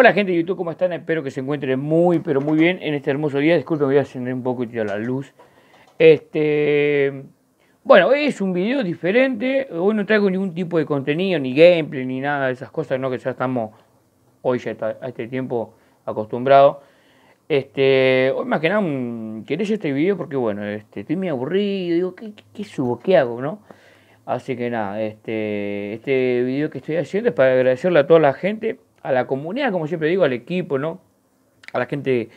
Hola gente de YouTube, ¿cómo están? Espero que se encuentren muy, pero muy bien en este hermoso día. Disculpen, voy a encender un poco la luz. Este, bueno, hoy es un video diferente. Hoy no traigo ningún tipo de contenido, ni gameplay, ni nada de esas cosas, ¿no? Que ya estamos hoy ya a este tiempo acostumbrados. Este, hoy más que nada quería este video porque bueno, este, estoy muy aburrido, digo, ¿qué, qué, subo? ¿Qué hago? ¿no? Así que nada, este, este video que estoy haciendo es para agradecerle a toda la gente a la comunidad, como siempre digo, al equipo, ¿no? A la gente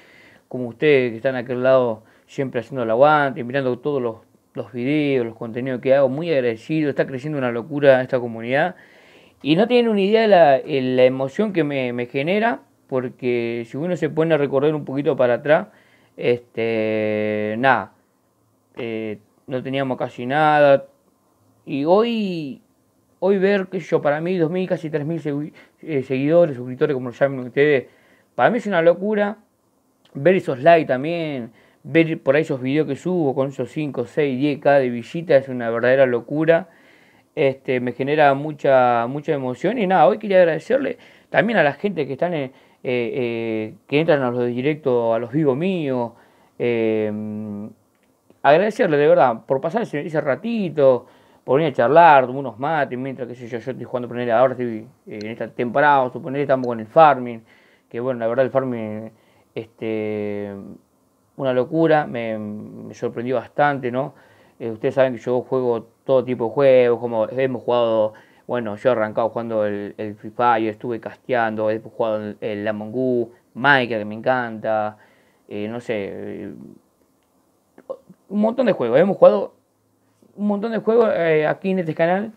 como ustedes que están a aquel lado siempre haciendo el aguante, mirando todos los, los videos, los contenidos que hago, muy agradecido, está creciendo una locura esta comunidad. Y no tienen una idea de la, la emoción que me, me, genera, porque si uno se pone a recorrer un poquito para atrás, este, nada, eh, no teníamos casi nada. Y hoy hoy ver, que yo, para mí, 2.000, casi 3.000 eh, seguidores, suscriptores, como lo llamen ustedes, para mí es una locura. Ver esos likes también, ver por ahí esos videos que subo con esos 5, 6, 10k de visitas es una verdadera locura. Este, me genera mucha, mucha emoción y nada, hoy quería agradecerle también a la gente que están eh, eh, que entran a los directos, a los vivos míos. agradecerle de verdad por pasar ese ratito, por venir a charlar, tomar unos mates, mientras que yo, yo estoy jugando poner ahora estoy eh, en esta temporada, suponer estamos con el farming, que bueno, la verdad el farming este una locura, me, sorprendió bastante, ¿no? Eh, ustedes saben que yo juego todo tipo de juegos, como hemos jugado, bueno, yo he arrancado jugando el, Free Fire, estuve casteando, he jugado el, el Among Us, que me encanta, eh, no sé, un montón de juegos, hemos jugado un montón de juegos eh, aquí en este canal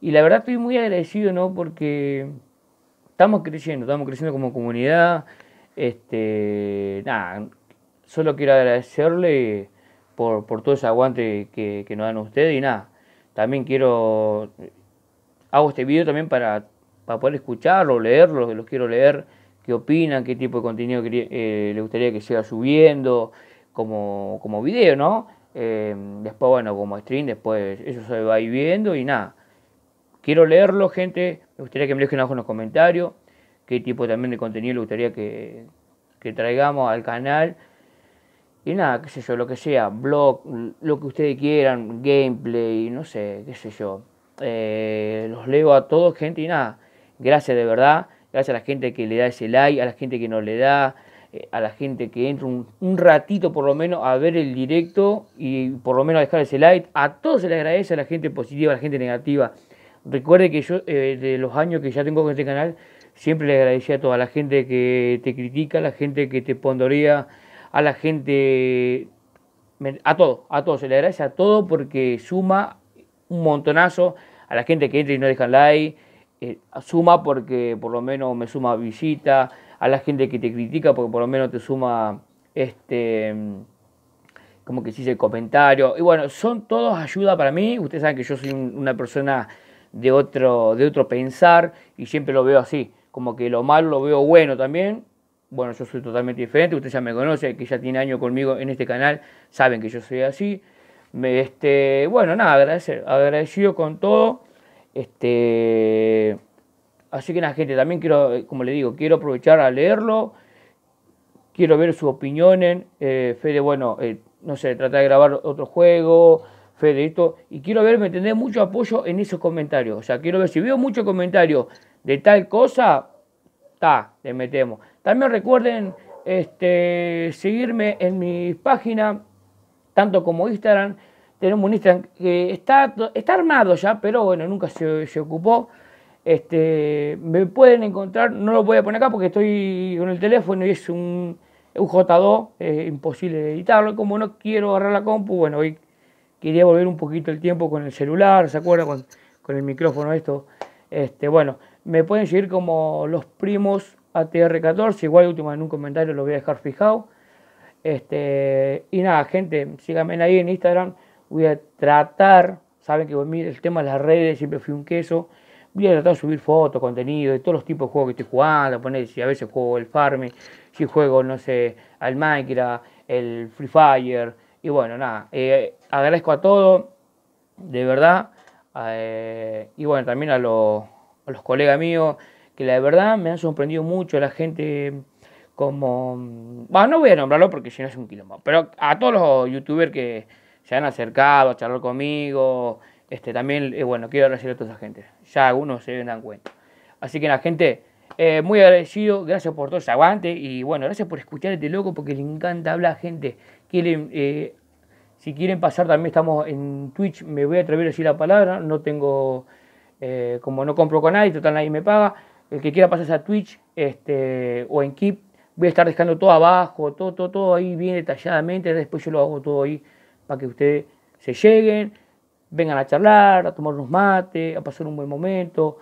y la verdad estoy muy agradecido, ¿no? Porque estamos creciendo, estamos creciendo como comunidad. Este, nada, solo quiero agradecerle por, por todo ese aguante que, que, nos dan ustedes y nada, también quiero, hago este video también para, para poder escucharlo, leerlo, los quiero leer, qué opinan, qué tipo de contenido eh, le gustaría que siga subiendo como, como video, ¿no? Em, después, bueno, como stream, después eso se va a ir viendo y nada. Quiero leerlo, gente. Me gustaría que me dejen abajo en los comentarios qué tipo también de contenido le gustaría que, que traigamos al canal. Y nada, qué sé yo, lo que sea, blog, lo que ustedes quieran, gameplay, no sé, qué sé yo. Eh, los leo a todos, gente, y nada, gracias de verdad. Gracias a la gente que le da ese like, a la gente que no le da, eh, a la gente que entra un, ratito por lo menos a ver el directo y por lo menos a dejar ese like. A todos se les agradece, a la gente positiva, a la gente negativa. Recuerde que yo, eh, de los años que ya tengo con este canal, siempre le agradecí a toda la gente que te critica, a la gente que te pondorea, a la gente, a todo, a todos, se le agradece a todo porque suma un montonazo, a la gente que entra y no deja like, eh, suma porque por lo menos me suma visita, a la gente que te critica porque por lo menos te suma este como que se dice comentario. Y bueno son todos ayuda para mí. Ustedes saben que yo soy una persona de otro de otro pensar y siempre lo veo así. Como que lo malo lo veo bueno también. Bueno yo soy totalmente diferente. Ustedes ya me conocen que ya tiene años conmigo en este canal saben que yo soy así. Este bueno nada agradecer agradecido con todo. Este Así que la gente, también quiero, eh, como le digo, quiero aprovechar a leerlo, quiero ver sus opiniones, eh, Fede, bueno, eh, no sé, tratar de grabar otro juego, Fede, esto, y quiero ver, me tendré mucho apoyo en esos comentarios, o sea, quiero ver si veo muchos comentarios de tal cosa, ta, le metemos. También recuerden este, seguirme en mi página, tanto como Instagram, tenemos un Instagram que está, está armado ya, pero bueno, nunca se, se ocupó. Este, me pueden encontrar, no lo voy a poner acá porque estoy con el teléfono y es un, un J2, es imposible de editarlo. Como no quiero agarrar la compu, bueno, hoy quería volver un poquito el tiempo con el celular, ¿se acuerda? Con, con el micrófono esto. Este, bueno, me pueden seguir como los primos ATR14, igual último en un comentario lo voy a dejar fijado. Este, y nada, gente, síganme ahí en Instagram. Voy a tratar, saben que el tema de las redes siempre fui un queso voy a tratar de subir fotos, contenido, de todos los tipos de juegos que estoy jugando, poner si a veces juego el Farm, si juego, no sé, al Minecraft, el Free Fire, y bueno, nada, eh, agradezco a todos, de verdad, eh, y bueno, también a los, a los colegas míos que la verdad me han sorprendido mucho la gente como... Bueno, no voy a nombrarlo porque si no es un quilombo, pero a todos los youtubers que se han acercado a charlar conmigo, este, también, eh, bueno, quiero agradecer a toda esa gente. Ya algunos se dan cuenta. Así que la gente, eh, muy agradecido, gracias por todo ese aguante y bueno, gracias por escuchar este loco porque le encanta hablar gente. Quieren, eh, si quieren pasar también estamos en Twitch, me voy a atrever a decir la palabra, no tengo, como no compro con nadie, total nadie me paga. El que quiera pasarse a Twitch este, o en Keep, voy a estar dejando todo abajo, todo, todo, todo ahí bien detalladamente, después yo lo hago todo ahí para que ustedes se lleguen vengan a charlar, a tomar unos mates, a pasar un buen momento,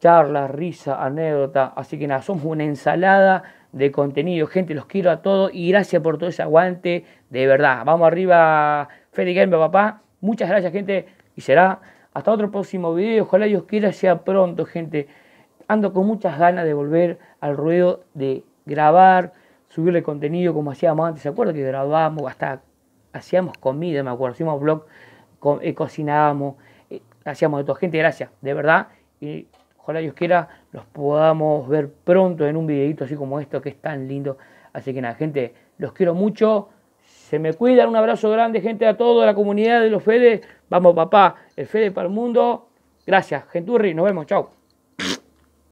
charla, risa, anécdota. Así que nada, somos una ensalada de contenido. Gente, los quiero a todos y gracias por todo ese aguante. De verdad, vamos arriba, Fede Game, papá. Muchas gracias, gente. Y será hasta otro próximo video. Ojalá Dios quiera sea pronto, gente. Ando con muchas ganas de volver al ruedo de grabar, subirle contenido como hacíamos antes. ¿Se acuerdan que grabábamos hasta hacíamos comida, me acuerdo, hacíamos vlog eh, cocinábamos, eh, hacíamos de todo. Gente, gracias, de verdad. Y ojalá Dios quiera los podamos ver pronto en un videito así como esto que es tan lindo. Así que nada, gente, los quiero mucho. Se me cuidan, un abrazo grande, gente, a toda la comunidad de los Fede. Vamos, papá, el Fede para el mundo. Gracias, Genturri, nos vemos, chao.